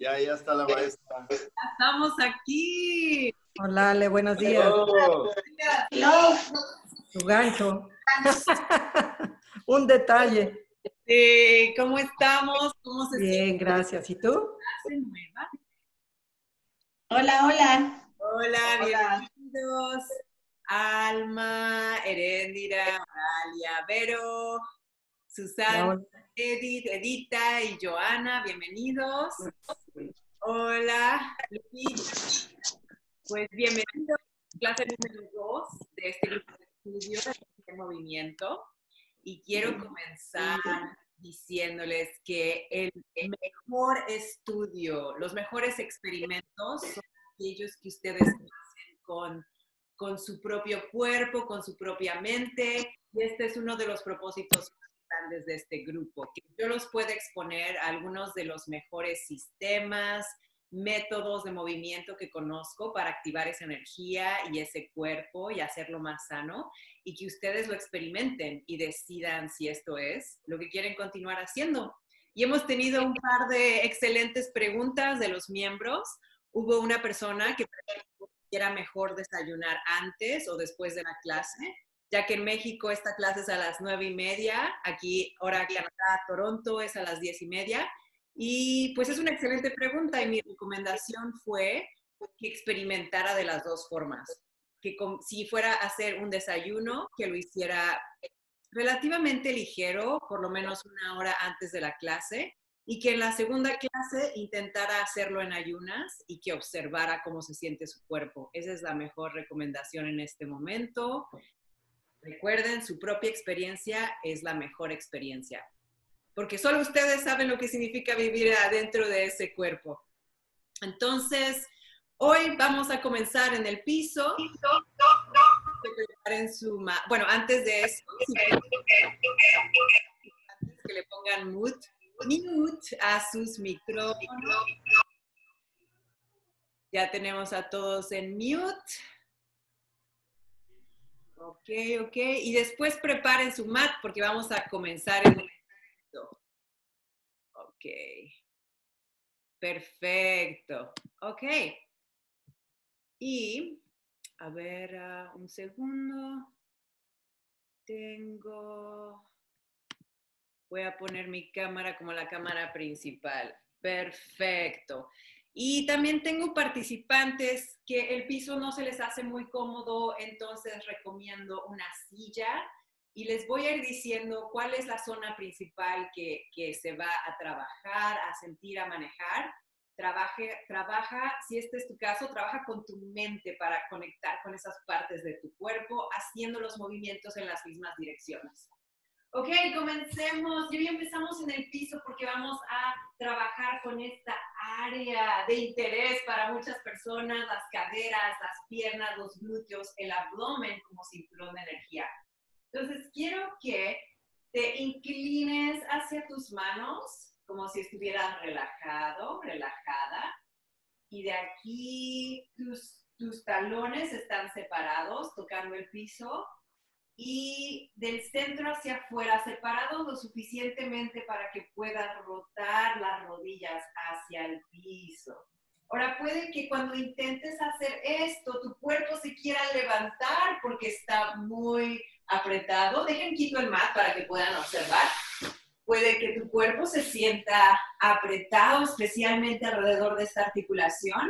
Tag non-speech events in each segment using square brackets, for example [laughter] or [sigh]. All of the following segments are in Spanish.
Ya, ya está la maestra. Estamos aquí. Hola, Ale, buenos días. Hello. Tu gancho. [laughs] Un detalle. Eh, ¿Cómo estamos? ¿Cómo se Bien, gracias. ¿Y tú? nueva? Hola, hola. Hola, bienvenidos. Alma, Heréndira, Alia, Vero, Susana, Hola. Edith, Edita y Joana, bienvenidos. Hola, Luis. Pues bienvenidos a clase número 2 de este grupo de estudio de movimiento. Y quiero comenzar diciéndoles que el mejor estudio, los mejores experimentos son aquellos que ustedes hacen con, con su propio cuerpo, con su propia mente. Y este es uno de los propósitos grandes de este grupo, que yo los pueda exponer algunos de los mejores sistemas, métodos de movimiento que conozco para activar esa energía y ese cuerpo y hacerlo más sano y que ustedes lo experimenten y decidan si esto es lo que quieren continuar haciendo. Y hemos tenido un par de excelentes preguntas de los miembros. Hubo una persona que era mejor desayunar antes o después de la clase, ya que en México esta clase es a las nueve y media, aquí hora Canadá, Toronto es a las diez y media. Y pues es una excelente pregunta y mi recomendación fue que experimentara de las dos formas. Que com- si fuera a hacer un desayuno, que lo hiciera relativamente ligero, por lo menos una hora antes de la clase, y que en la segunda clase intentara hacerlo en ayunas y que observara cómo se siente su cuerpo. Esa es la mejor recomendación en este momento. Recuerden, su propia experiencia es la mejor experiencia porque solo ustedes saben lo que significa vivir adentro de ese cuerpo. Entonces, hoy vamos a comenzar en el piso. Bueno, antes de eso, antes que le pongan mute, mute a sus micrófonos. Ya tenemos a todos en mute. Ok, ok. Y después preparen su mat porque vamos a comenzar en el Ok. Perfecto. Ok. Y, a ver, ah, un segundo. Tengo... Voy a poner mi cámara como la cámara principal. Perfecto. Y también tengo participantes que el piso no se les hace muy cómodo, entonces recomiendo una silla y les voy a ir diciendo cuál es la zona principal que, que se va a trabajar, a sentir, a manejar. Trabaje, trabaja, si este es tu caso, trabaja con tu mente para conectar con esas partes de tu cuerpo, haciendo los movimientos en las mismas direcciones. Ok, comencemos. Y hoy empezamos en el piso porque vamos a trabajar con esta área de interés para muchas personas, las caderas, las piernas, los glúteos, el abdomen como cinturón de energía. Entonces, quiero que te inclines hacia tus manos como si estuvieras relajado, relajada. Y de aquí tus, tus talones están separados, tocando el piso. Y del centro hacia afuera, separados lo suficientemente para que puedas rotar las rodillas hacia el piso. Ahora puede que cuando intentes hacer esto, tu cuerpo se quiera levantar porque está muy apretado. Dejen quito el mat para que puedan observar. Puede que tu cuerpo se sienta apretado, especialmente alrededor de esta articulación.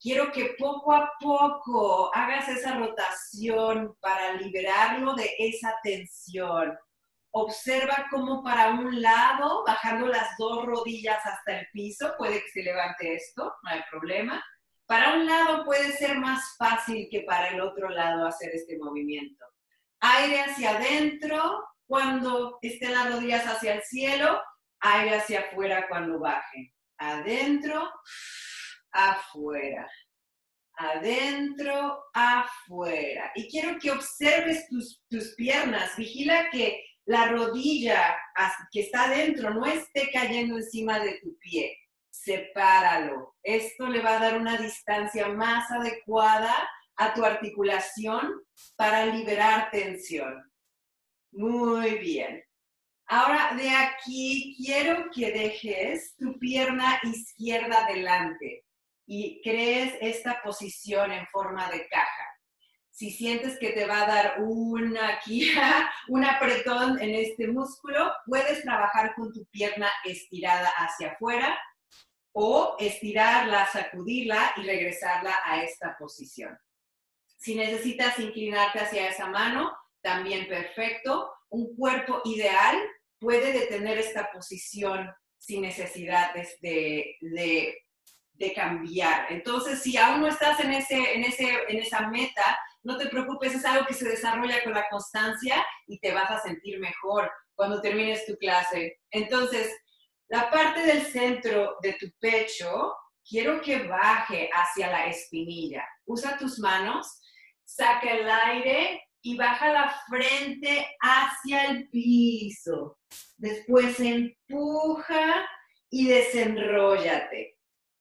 Quiero que poco a poco hagas esa rotación para liberarlo de esa tensión. Observa cómo para un lado, bajando las dos rodillas hasta el piso, puede que se levante esto, no hay problema. Para un lado puede ser más fácil que para el otro lado hacer este movimiento aire hacia adentro cuando estén las rodillas hacia el cielo, aire hacia afuera cuando bajen. Adentro, afuera. Adentro, afuera. Y quiero que observes tus, tus piernas. Vigila que la rodilla que está adentro no esté cayendo encima de tu pie. Sepáralo. Esto le va a dar una distancia más adecuada a tu articulación para liberar tensión. Muy bien. Ahora de aquí quiero que dejes tu pierna izquierda adelante y crees esta posición en forma de caja. Si sientes que te va a dar una [laughs] un apretón en este músculo, puedes trabajar con tu pierna estirada hacia afuera o estirarla, sacudirla y regresarla a esta posición. Si necesitas inclinarte hacia esa mano, también perfecto. Un cuerpo ideal puede detener esta posición sin necesidad de, cambiar. Entonces, si aún no estás en, ese, en, ese, en esa meta, no te preocupes, es algo que se desarrolla con la constancia y te vas a sentir mejor cuando termines tu clase. Entonces, la parte del centro de tu pecho, quiero que baje hacia la espinilla. Usa tus manos, saca el aire y baja la frente hacia el piso. Después empuja y desenróllate.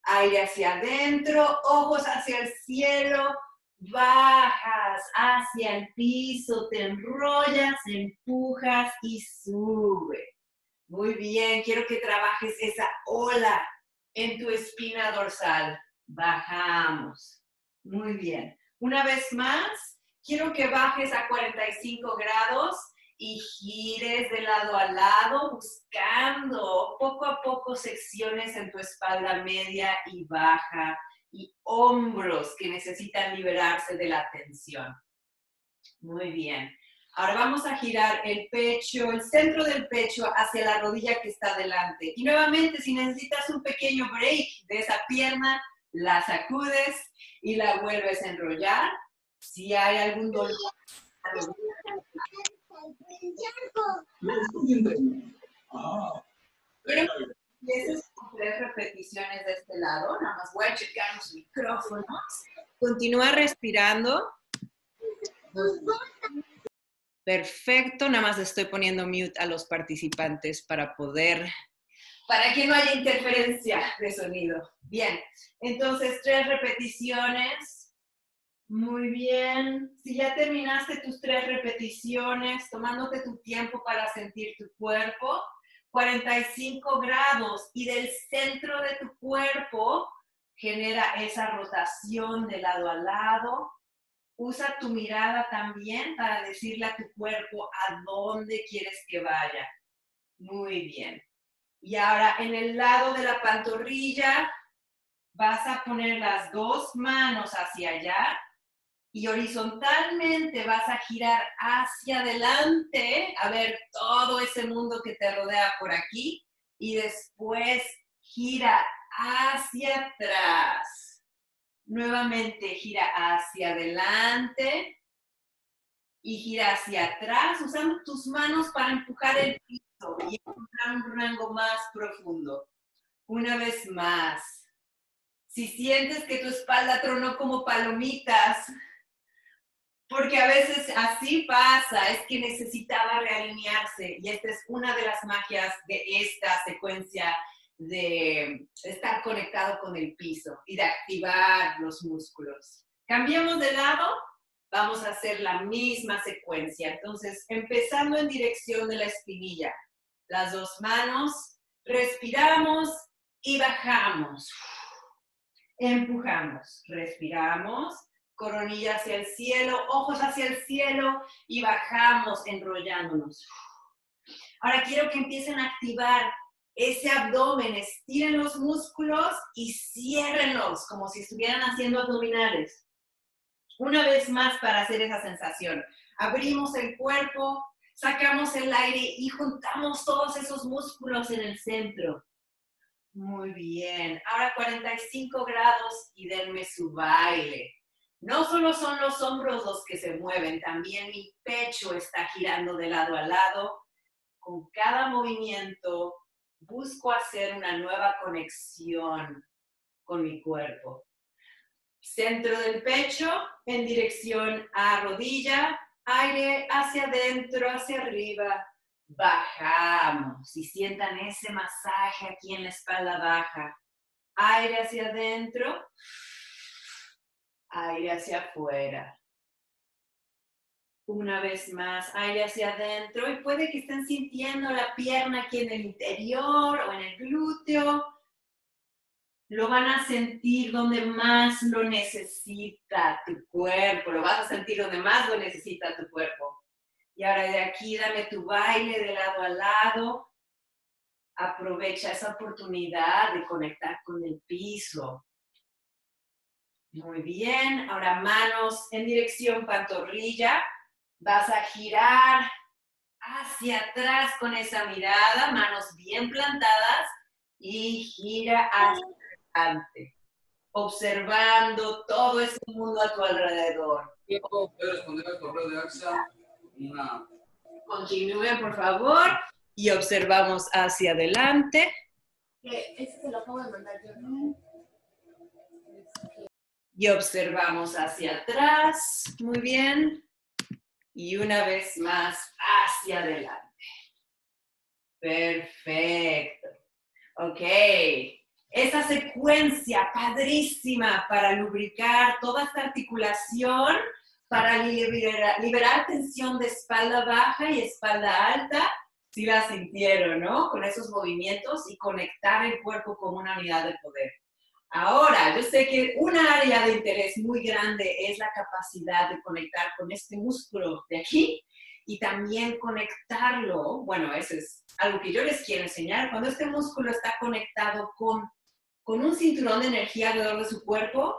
Aire hacia adentro, ojos hacia el cielo, bajas hacia el piso, te enrollas, empujas y sube. Muy bien, quiero que trabajes esa ola en tu espina dorsal. Bajamos. Muy bien. Una vez más, quiero que bajes a 45 grados y gires de lado a lado buscando poco a poco secciones en tu espalda media y baja y hombros que necesitan liberarse de la tensión. Muy bien. Ahora vamos a girar el pecho, el centro del pecho hacia la rodilla que está delante. Y nuevamente, si necesitas un pequeño break de esa pierna, la sacudes y la vuelves a enrollar si hay algún dolor. Empieces con tres repeticiones de este lado. Nada más voy a checar los micrófonos. Continúa respirando. Perfecto, nada más estoy poniendo mute a los participantes para poder, para que no haya interferencia de sonido. Bien, entonces tres repeticiones. Muy bien. Si ya terminaste tus tres repeticiones, tomándote tu tiempo para sentir tu cuerpo, 45 grados y del centro de tu cuerpo genera esa rotación de lado a lado. Usa tu mirada también para decirle a tu cuerpo a dónde quieres que vaya. Muy bien. Y ahora en el lado de la pantorrilla vas a poner las dos manos hacia allá y horizontalmente vas a girar hacia adelante, a ver todo ese mundo que te rodea por aquí y después gira hacia atrás. Nuevamente gira hacia adelante y gira hacia atrás usando tus manos para empujar el piso y encontrar un rango más profundo. Una vez más. Si sientes que tu espalda tronó como palomitas, porque a veces así pasa, es que necesitaba realinearse y esta es una de las magias de esta secuencia de estar conectado con el piso y de activar los músculos. Cambiamos de lado, vamos a hacer la misma secuencia. Entonces, empezando en dirección de la espinilla, las dos manos, respiramos y bajamos. Empujamos, respiramos coronilla hacia el cielo, ojos hacia el cielo y bajamos enrollándonos. Ahora quiero que empiecen a activar ese abdomen, estiren los músculos y ciérrenlos como si estuvieran haciendo abdominales. Una vez más para hacer esa sensación. Abrimos el cuerpo, sacamos el aire y juntamos todos esos músculos en el centro. Muy bien. Ahora 45 grados y denme su baile. No solo son los hombros los que se mueven, también mi pecho está girando de lado a lado. Con cada movimiento busco hacer una nueva conexión con mi cuerpo. Centro del pecho en dirección a rodilla, aire hacia adentro, hacia arriba. Bajamos y sientan ese masaje aquí en la espalda baja. Aire hacia adentro aire hacia afuera. Una vez más, aire hacia adentro y puede que estén sintiendo la pierna aquí en el interior o en el glúteo. Lo van a sentir donde más lo necesita tu cuerpo, lo vas a sentir donde más lo necesita tu cuerpo. Y ahora de aquí dame tu baile de lado a lado. Aprovecha esa oportunidad de conectar con el piso. Muy bien, ahora manos en dirección pantorrilla. Vas a girar hacia atrás con esa mirada, manos bien plantadas y gira hacia adelante, observando todo ese mundo a tu alrededor. ¿Puedo responder al correo de AXA? Una... Continúen, por favor, y observamos hacia adelante. Ese se lo acabo de mandar yo, ¿no? Y observamos hacia atrás. Muy bien. Y una vez más hacia adelante. Perfecto. Ok. Esa secuencia padrísima para lubricar toda esta articulación, para liberar, tensión de espalda baja y espalda alta, si la sintieron, ¿no? Con esos movimientos y conectar el cuerpo como una unidad de poder. Ahora, yo sé que una área de interés muy grande es la capacidad de conectar con este músculo de aquí y también conectarlo, bueno, eso es algo que yo les quiero enseñar, cuando este músculo está conectado con, con un cinturón de energía alrededor de su cuerpo,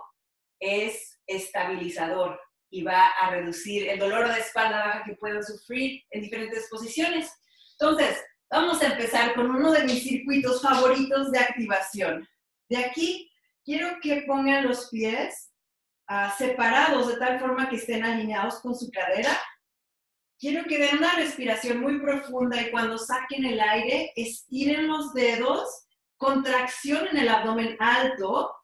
es estabilizador y va a reducir el dolor de espalda que pueden sufrir en diferentes posiciones. Entonces, vamos a empezar con uno de mis circuitos favoritos de activación. De aquí quiero que pongan los pies uh, separados de tal forma que estén alineados con su cadera. Quiero que den una respiración muy profunda y cuando saquen el aire, estiren los dedos, contracción en el abdomen alto,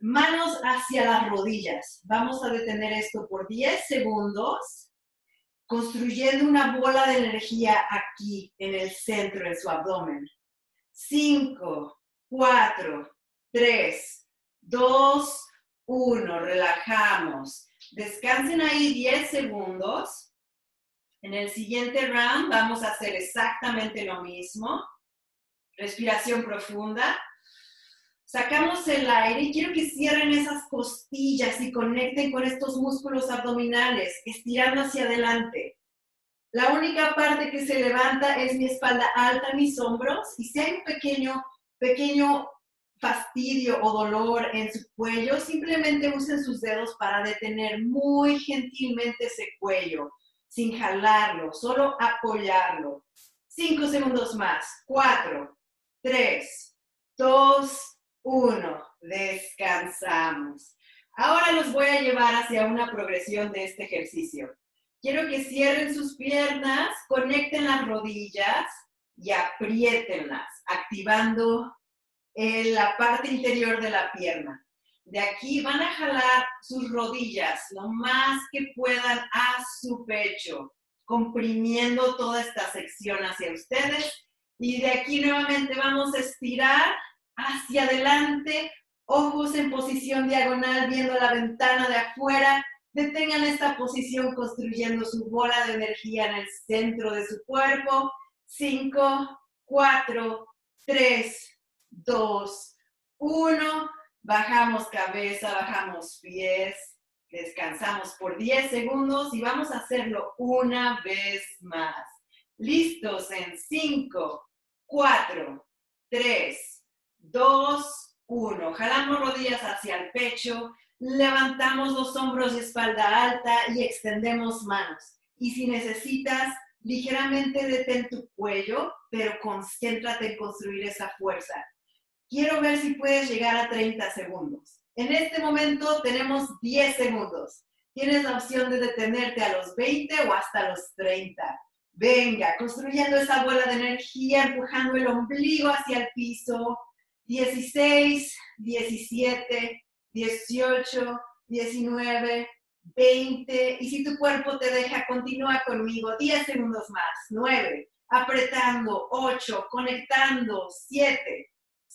manos hacia las rodillas. Vamos a detener esto por 10 segundos, construyendo una bola de energía aquí en el centro de su abdomen. 5, 4, 3, Dos, uno, relajamos. Descansen ahí 10 segundos. En el siguiente round vamos a hacer exactamente lo mismo. Respiración profunda. Sacamos el aire y quiero que cierren esas costillas y conecten con estos músculos abdominales, estirando hacia adelante. La única parte que se levanta es mi espalda alta, mis hombros, y si hay un pequeño, pequeño fastidio o dolor en su cuello, simplemente usen sus dedos para detener muy gentilmente ese cuello, sin jalarlo, solo apoyarlo. Cinco segundos más. Cuatro, tres, dos, uno. Descansamos. Ahora los voy a llevar hacia una progresión de este ejercicio. Quiero que cierren sus piernas, conecten las rodillas y apriétenlas, activando en la parte interior de la pierna. De aquí van a jalar sus rodillas lo más que puedan a su pecho, comprimiendo toda esta sección hacia ustedes. Y de aquí nuevamente vamos a estirar hacia adelante, ojos en posición diagonal, viendo la ventana de afuera. Detengan esta posición construyendo su bola de energía en el centro de su cuerpo. Cinco, cuatro, tres, dos, uno. Bajamos cabeza, bajamos pies, descansamos por 10 segundos y vamos a hacerlo una vez más. Listos en 5, 4, 3, 2, 1. Jalamos rodillas hacia el pecho, levantamos los hombros y espalda alta y extendemos manos. Y si necesitas, ligeramente detén tu cuello, pero concéntrate en construir esa fuerza quiero ver si puedes llegar a 30 segundos. En este momento tenemos 10 segundos. Tienes la opción de detenerte a los 20 o hasta los 30. Venga, construyendo esa bola de energía, empujando el ombligo hacia el piso. 16, 17, 18, 19, 20. Y si tu cuerpo te deja, continúa conmigo. 10 segundos más. 9, apretando. 8, conectando. 7,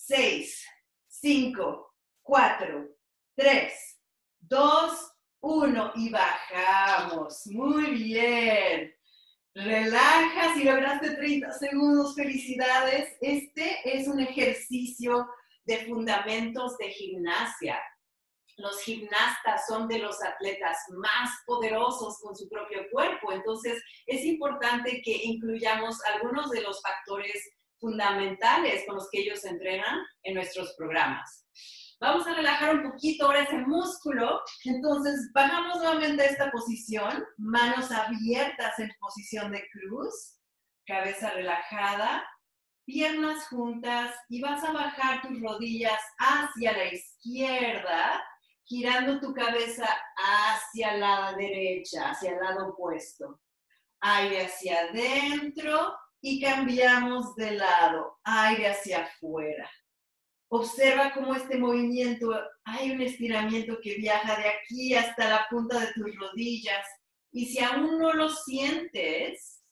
6, 5, 4, 3, 2, uno y bajamos. Muy bien. Relaja, si lograste 30 segundos, felicidades. Este es un ejercicio de fundamentos de gimnasia. Los gimnastas son de los atletas más poderosos con su propio cuerpo, entonces es importante que incluyamos algunos de los factores fundamentales con los que ellos entrenan en nuestros programas. Vamos a relajar un poquito ahora ese músculo. Entonces, bajamos nuevamente a esta posición, manos abiertas en posición de cruz, cabeza relajada, piernas juntas y vas a bajar tus rodillas hacia la izquierda, girando tu cabeza hacia la derecha, hacia el lado opuesto. Aire hacia adentro y cambiamos de lado, aire hacia afuera. Observa cómo este movimiento, hay un estiramiento que viaja de aquí hasta la punta de tus rodillas. Y si aún no lo sientes,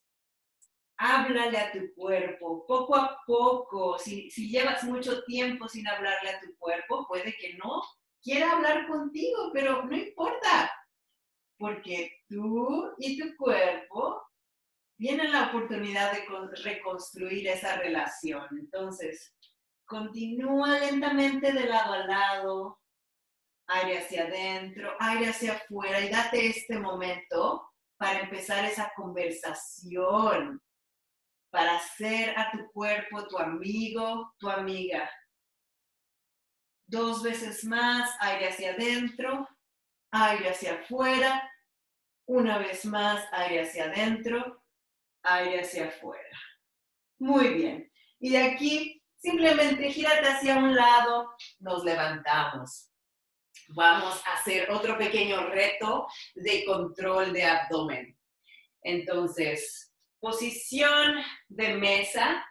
háblale a tu cuerpo, poco a poco. Si, si llevas mucho tiempo sin hablarle a tu cuerpo, puede que no quiera hablar contigo, pero no importa, porque tú y tu cuerpo tienen la oportunidad de reconstruir esa relación. Entonces, Continúa lentamente de lado a lado, aire hacia adentro, aire hacia afuera y date este momento para empezar esa conversación, para hacer a tu cuerpo tu amigo, tu amiga. Dos veces más, aire hacia adentro, aire hacia afuera, una vez más, aire hacia adentro, aire hacia afuera. Muy bien. Y de aquí Simplemente gírate hacia un lado, nos levantamos. Vamos a hacer otro pequeño reto de control de abdomen. Entonces, posición de mesa,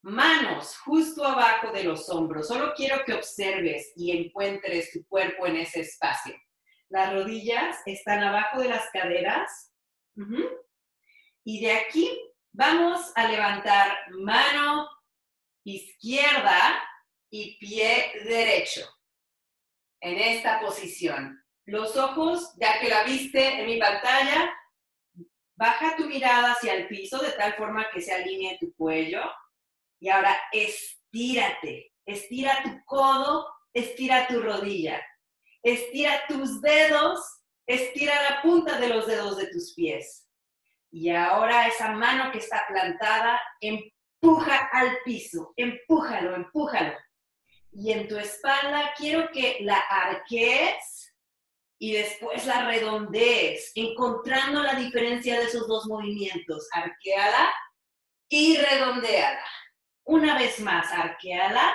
manos justo abajo de los hombros. Solo quiero que observes y encuentres tu cuerpo en ese espacio. Las rodillas están abajo de las caderas. Y de aquí vamos a levantar mano izquierda y pie derecho. En esta posición. Los ojos, ya que la viste en mi pantalla, baja tu mirada hacia el piso de tal forma que se alinee tu cuello. Y ahora estírate. Estira tu codo, estira tu rodilla. Estira tus dedos, estira la punta de los dedos de tus pies. Y ahora esa mano que está plantada, empuja al piso, empújalo, empújalo. Y en tu espalda quiero que la arquees y después la redondees, encontrando la diferencia de esos dos movimientos. Arqueala y redondeala. Una vez más, arqueala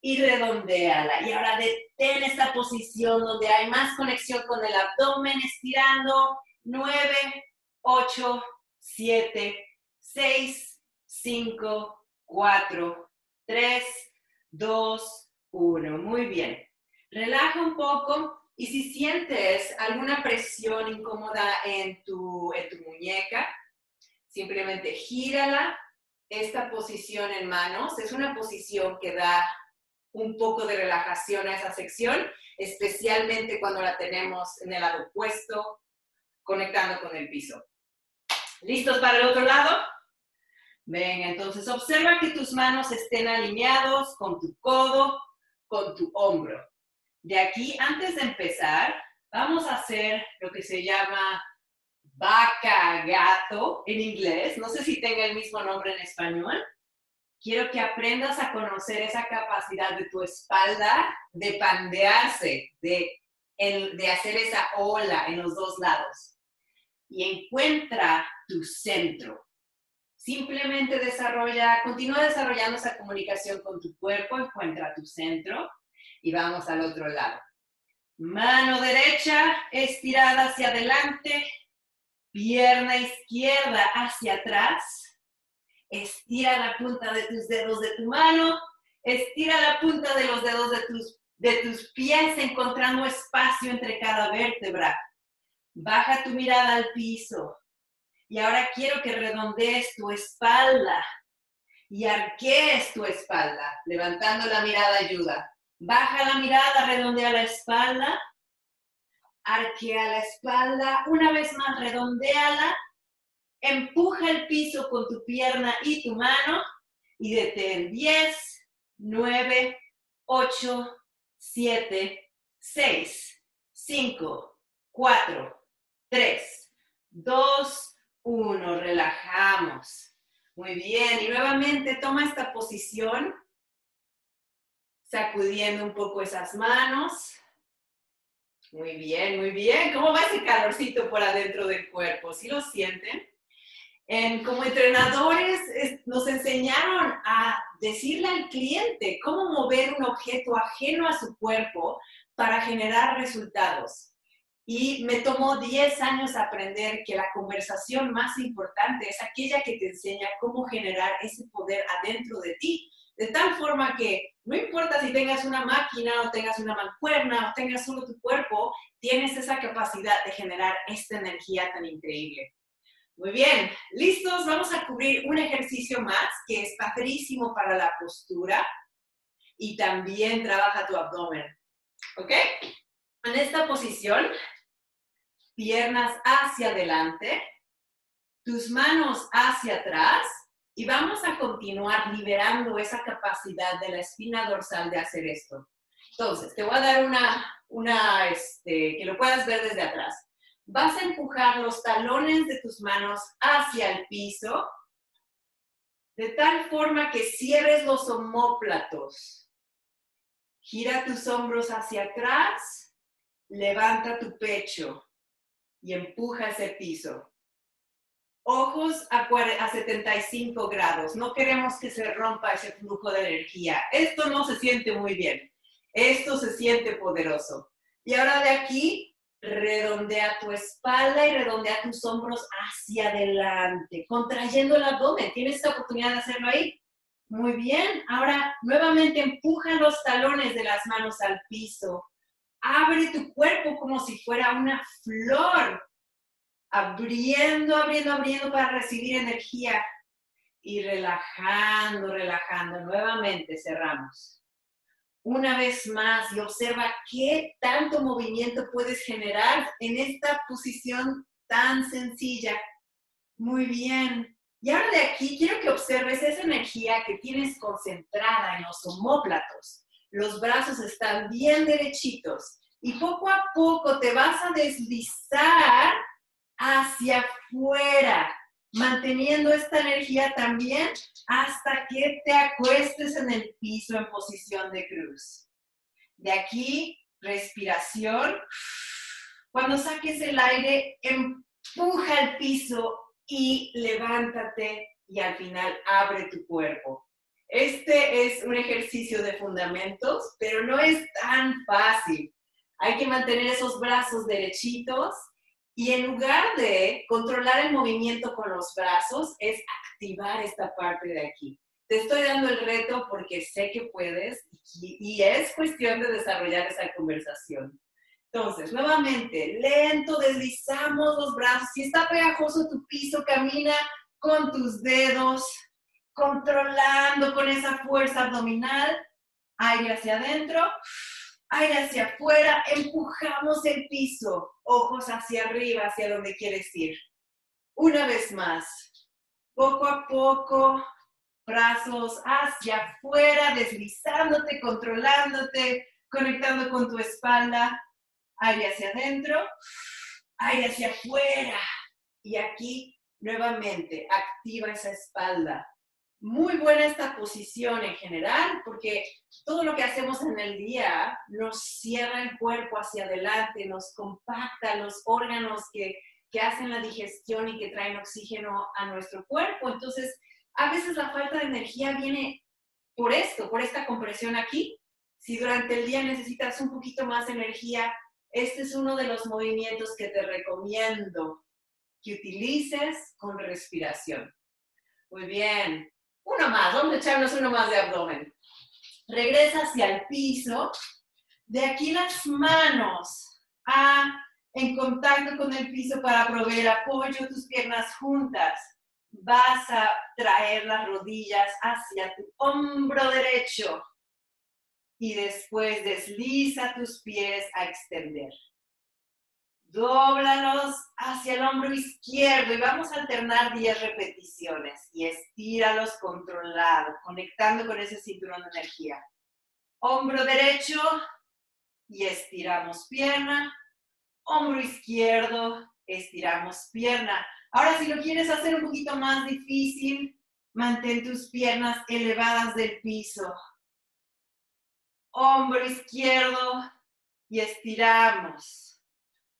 y redondeala. Y ahora detén esta posición donde hay más conexión con el abdomen, estirando. 9, 8, 7, 6, 5, 4, 3, 2, 1. Muy bien. Relaja un poco y si sientes alguna presión incómoda en tu, en tu muñeca, simplemente gírala. Esta posición en manos es una posición que da un poco de relajación a esa sección, especialmente cuando la tenemos en el lado opuesto, conectando con el piso. ¿Listos para el otro lado? Venga, entonces observa que tus manos estén alineados con tu codo, con tu hombro. De aquí, antes de empezar, vamos a hacer lo que se llama vaca gato en inglés. No sé si tenga el mismo nombre en español. Quiero que aprendas a conocer esa capacidad de tu espalda de pandearse, de, de hacer esa ola en los dos lados. Y encuentra tu centro. Simplemente desarrolla, continúa desarrollando esa comunicación con tu cuerpo, encuentra tu centro y vamos al otro lado. Mano derecha estirada hacia adelante, pierna izquierda hacia atrás. Estira la punta de tus dedos de tu mano, estira la punta de los dedos de tus, de tus pies encontrando espacio entre cada vértebra. Baja tu mirada al piso, y ahora quiero que redondees tu espalda y arquees tu espalda, levantando la mirada ayuda. Baja la mirada, redondea la espalda. arquea la espalda, una vez más redondéala, empuja el piso con tu pierna y tu mano y detén 10, 9, 8, 7, 6, 5, 4, 3, 2, 1. Relajamos. Muy bien. Y nuevamente toma esta posición, sacudiendo un poco esas manos. Muy bien, muy bien. ¿Cómo va ese calorcito por adentro del cuerpo? ¿Sí lo sienten? como entrenadores nos enseñaron a decirle al cliente cómo mover un objeto ajeno a su cuerpo para generar resultados. Y me tomó 10 años aprender que la conversación más importante es aquella que te enseña cómo generar ese poder adentro de ti. De tal forma que no importa si tengas una máquina o tengas una mancuerna o tengas solo tu cuerpo, tienes esa capacidad de generar esta energía tan increíble. Muy bien, listos, vamos a cubrir un ejercicio más que es padrísimo para la postura y también trabaja tu abdomen. ¿Ok? En esta posición, piernas hacia adelante, tus manos hacia atrás y vamos a continuar liberando esa capacidad de la espina dorsal de hacer esto. Entonces, te voy a dar una, una este, que lo puedas ver desde atrás vas a empujar los talones de tus manos hacia el piso, de tal forma que cierres los omóplatos. Gira tus hombros hacia atrás, levanta tu pecho y empuja ese piso. Ojos a, a 75 grados. No queremos que se rompa ese flujo de energía. Esto no se siente muy bien. Esto se siente poderoso. Y ahora de aquí redondea tu espalda y redondea tus hombros hacia adelante, contrayendo el abdomen. ¿Tienes esta oportunidad de hacerlo ahí? Muy bien. Ahora, nuevamente empuja los talones de las manos al piso. Abre tu cuerpo como si fuera una flor. Abriendo, abriendo, abriendo para recibir energía. Y relajando, relajando. Nuevamente cerramos una vez más y observa qué tanto movimiento puedes generar en esta posición tan sencilla. Muy bien. Y ahora de aquí quiero que observes esa energía que tienes concentrada en los homóplatos. Los brazos están bien derechitos y poco a poco te vas a deslizar hacia afuera manteniendo esta energía también hasta que te acuestes en el piso en posición de cruz. De aquí, respiración. Cuando saques el aire, empuja el piso y levántate y al final abre tu cuerpo. Este es un ejercicio de fundamentos, pero no es tan fácil. Hay que mantener esos brazos derechitos y en lugar de controlar el movimiento con los brazos, es activar esta parte de aquí. Te estoy dando el reto porque sé que puedes y, es cuestión de desarrollar esa conversación. Entonces, nuevamente, lento, deslizamos los brazos. Si está pegajoso tu piso, camina con tus dedos, controlando con esa fuerza abdominal. Aire hacia adentro aire hacia afuera, empujamos el piso, ojos hacia arriba, hacia donde quieres ir. Una vez más, poco a poco, brazos hacia afuera, deslizándote, controlándote, conectando con tu espalda, aire hacia adentro, aire hacia afuera. Y aquí, nuevamente, activa esa espalda, muy buena esta posición en general, porque todo lo que hacemos en el día nos cierra el cuerpo hacia adelante, nos compacta los órganos que, que hacen la digestión y que traen oxígeno a nuestro cuerpo. Entonces, a veces la falta de energía viene por esto, por esta compresión aquí. Si durante el día necesitas un poquito más de energía, este es uno de los movimientos que te recomiendo que utilices con respiración. Muy bien. Uno más, vamos a echarnos uno más de abdomen. Regresa hacia el piso. De aquí las manos a, en contacto con el piso para proveer apoyo, tus piernas juntas. Vas a traer las rodillas hacia tu hombro derecho y después desliza tus pies a extender. Dóblalos hacia el hombro izquierdo y vamos a alternar 10 repeticiones y estíralos controlado, conectando con ese cinturón de energía. Hombro derecho y estiramos pierna. Hombro izquierdo, estiramos pierna. Ahora, si lo quieres hacer un poquito más difícil, mantén tus piernas elevadas del piso. Hombro izquierdo y estiramos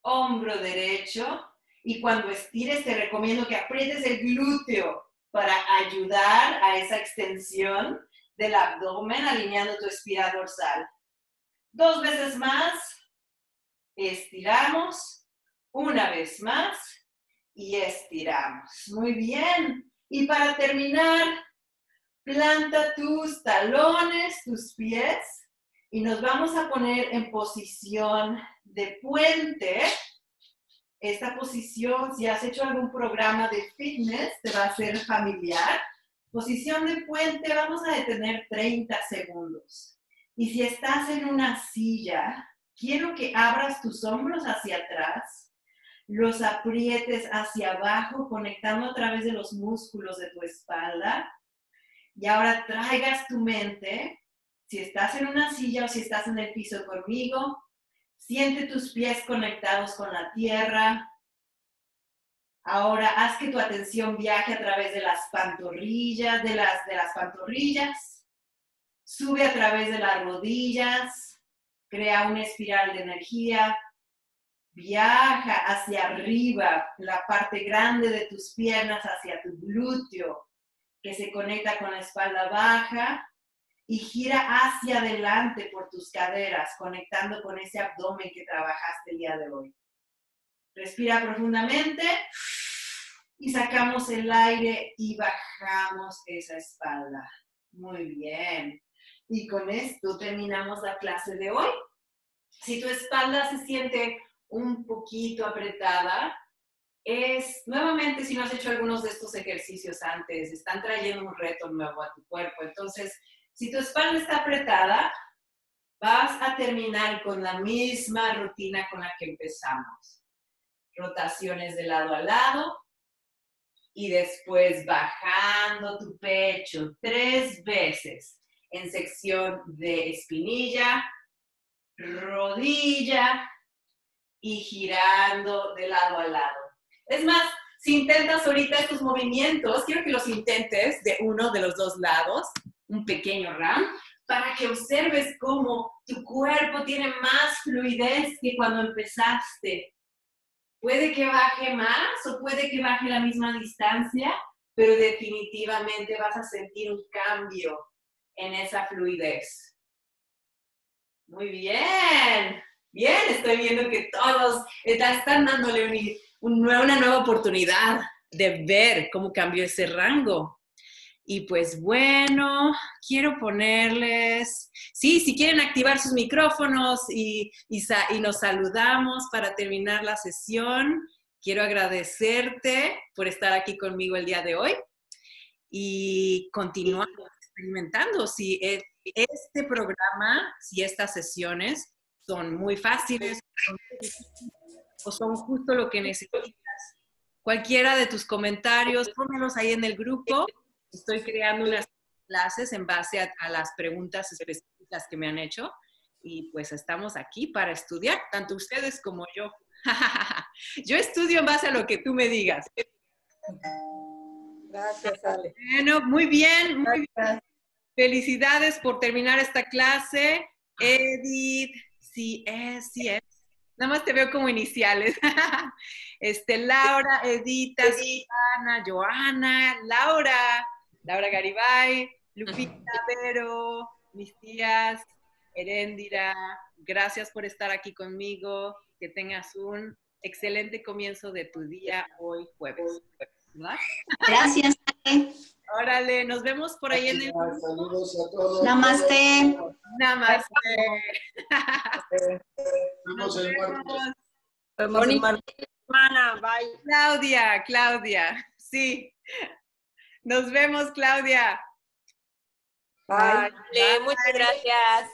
hombro derecho y cuando estires te recomiendo que aprietes el glúteo para ayudar a esa extensión del abdomen alineando tu espira dorsal. Dos veces más, estiramos, una vez más y estiramos. Muy bien. Y para terminar, planta tus talones, tus pies y nos vamos a poner en posición de puente, esta posición, si has hecho algún programa de fitness, te va a ser familiar. Posición de puente, vamos a detener 30 segundos. Y si estás en una silla, quiero que abras tus hombros hacia atrás, los aprietes hacia abajo, conectando a través de los músculos de tu espalda. Y ahora traigas tu mente, si estás en una silla o si estás en el piso conmigo, Siente tus pies conectados con la tierra. Ahora haz que tu atención viaje a través de las pantorrillas, de las, de las pantorrillas. Sube a través de las rodillas. Crea una espiral de energía. Viaja hacia arriba, la parte grande de tus piernas hacia tu glúteo, que se conecta con la espalda baja y gira hacia adelante por tus caderas, conectando con ese abdomen que trabajaste el día de hoy. Respira profundamente y sacamos el aire y bajamos esa espalda. Muy bien. Y con esto terminamos la clase de hoy. Si tu espalda se siente un poquito apretada, es nuevamente si no has hecho algunos de estos ejercicios antes, están trayendo un reto nuevo a tu cuerpo. Entonces, si tu espalda está apretada, vas a terminar con la misma rutina con la que empezamos. Rotaciones de lado a lado y después bajando tu pecho tres veces en sección de espinilla, rodilla y girando de lado a lado. Es más, si intentas ahorita estos movimientos, quiero que los intentes de uno de los dos lados un pequeño RAM, para que observes cómo tu cuerpo tiene más fluidez que cuando empezaste. Puede que baje más o puede que baje la misma distancia, pero definitivamente vas a sentir un cambio en esa fluidez. Muy bien, bien, estoy viendo que todos están dándole una nueva oportunidad de ver cómo cambió ese rango. Y pues bueno, quiero ponerles, sí, si quieren activar sus micrófonos y, y, nos saludamos para terminar la sesión, quiero agradecerte por estar aquí conmigo el día de hoy y continuar experimentando. Si e, este programa, si estas sesiones son muy fáciles o son justo lo que necesitas, cualquiera de tus comentarios, pónmelos ahí en el grupo estoy creando unas clases en base a, las preguntas específicas que me han hecho y pues estamos aquí para estudiar, tanto ustedes como yo. [laughs] yo estudio en base a lo que tú me digas. Gracias, Ale. Bueno, muy bien, muy bien. Felicidades por terminar esta clase. Edith, sí es, sí es. Nada más te veo como iniciales. [laughs] Este, Laura, Edita, Ana, Joana, Laura, Laura Garibay, Lupita Vero, mis tías, Heréndira, gracias por estar aquí conmigo. Que tengas un excelente comienzo de tu día hoy jueves. Gracias. Órale, nos vemos por ahí en el... Saludos a todos. Namaste. Namaste. Nos vemos el martes. Vemos el martes. Hermana, bye. Claudia, Claudia, sí. Nos vemos, Claudia. Bye. Vale, muchas gracias.